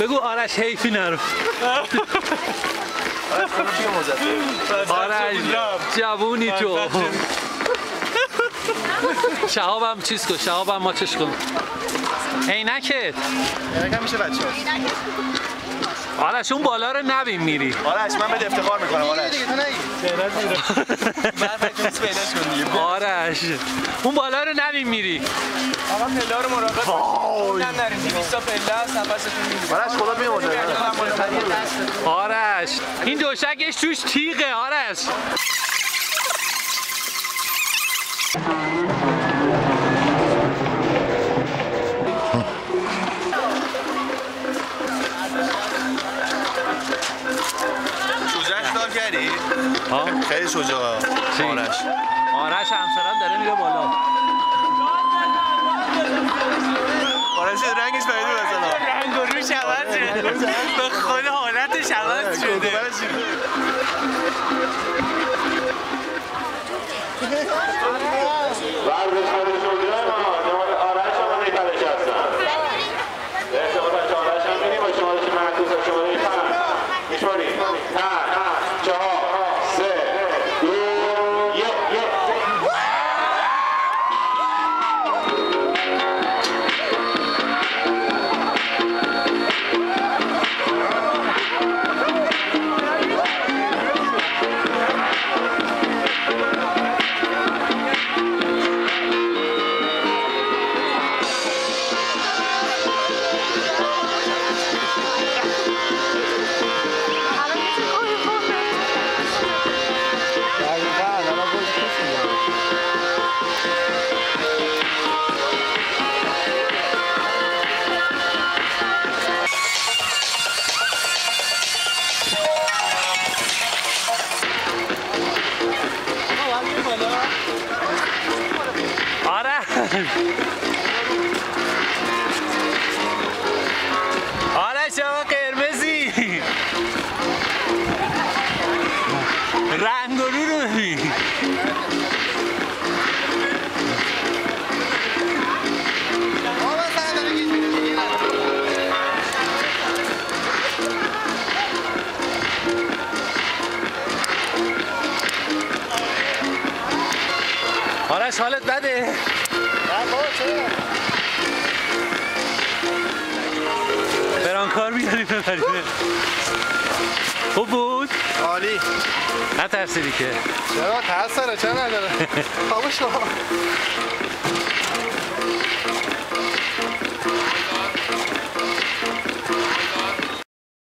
بگو آرش حیفی نرو. آرش جوونی تو. شهابم چیز کن شهابم ماچش کن. عینکت. اینکه میشه بچه آرش اون بالا رو نبین میری. آرش من بهت افتخار می‌کنم آرش من فکر پیداش کن آرش اون بالا رو نبین میری. آقا پله رو مراقب نه نریم 200 تا پله است نفستون آرش خدا بیمونه آرش. این دوشکش توش تیغه آرش. شجاعش کار کردی؟ ها خیلی شجاع؟ آرش. آرش همسرم داره میره بالا. آرش رنگش پیدا مثلا رنگ و روش عوض به خود حالتش عوض شده. آرش شما قرمزی. رنگ رو رو ببین. آرش حالت بده. برانکار بیاری ببریم خوب بود؟ عالی. نترسیدی که. چرا؟ ترس داره چرا نداره؟ خاموش